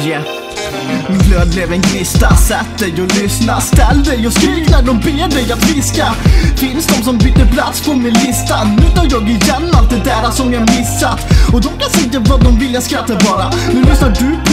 Yeah. Min glöd blev en gnista, sätt dig och lyssna. Ställ dig och skrik när de ber dig att viska Finns de som byter plats på min lista? Nu tar jag igen allt det där som jag missat? Och de kan säga vad de vill, jag skrattar bara. Nu lyssnar du på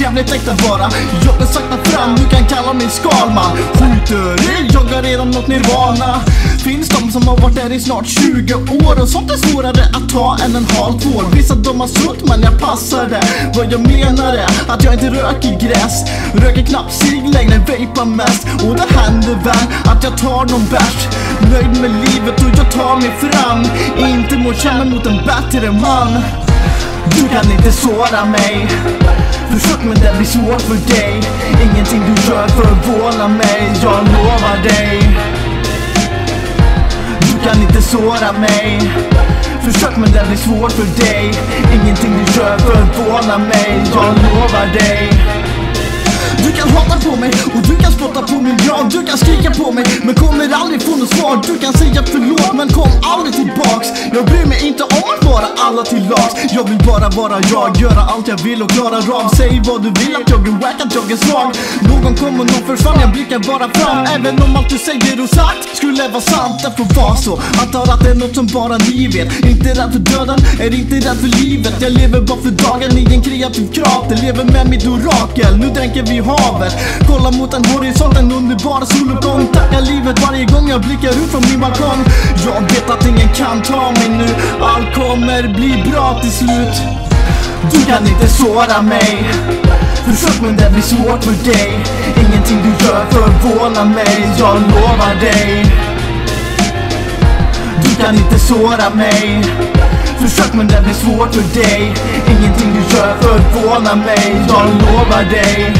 jävligt äkta vara. Jag har fram, du kan kalla mig Skalman. Skjuter i, joggar redan nått nirvana. Finns de som har varit där i snart 20 år och sånt är svårare att ta än en hal tvål. Vissa de har sutt men jag passar det. Vad jag menar är att jag inte röker gräs. Röker knappt cigg längre, vapar mest. Och det händer väl att jag tar någon bärs. Nöjd med livet och jag tar mig fram. In mot känna mot en bättre man. Du kan inte såra mig. Försök men det blir svårt för dig. Ingenting du gör förvånar mig, jag lovar dig. Du kan inte såra mig. Försök men det blir svårt för dig. Ingenting du gör förvånar mig, jag lovar dig. Kan Du kan skrika på mig men kommer aldrig få något svar. Du kan säga förlåt men kom aldrig tillbaks. Jag bryr mig inte om att vara alla till lags. Jag vill bara vara jag, göra allt jag vill och klara av Säg vad du vill att jag är wack, att jag är svag Någon kom och någon försvann, jag blickar bara fram. Även om allt du säger och sagt skulle vara sant Det får vara så, antar att det är något som bara ni vet. Inte rädd för döden, är inte rädd för livet. Jag lever bara för dagen i en kreativ krater Lever med mitt orakel, nu dränker vi havet. Kolla mot en horisont, en underbar soluppgång Tackar livet varje gång jag blickar ut från min balkong. Jag vet att ingen kan ta mig nu. Allt kommer bli bra till slut. Du kan inte såra mig. Försök men det blir svårt för dig. Ingenting du gör förvånar mig, jag lovar dig. Du kan inte såra mig. Försök men det blir svårt för dig. Ingenting du gör förvånar mig, jag lovar dig.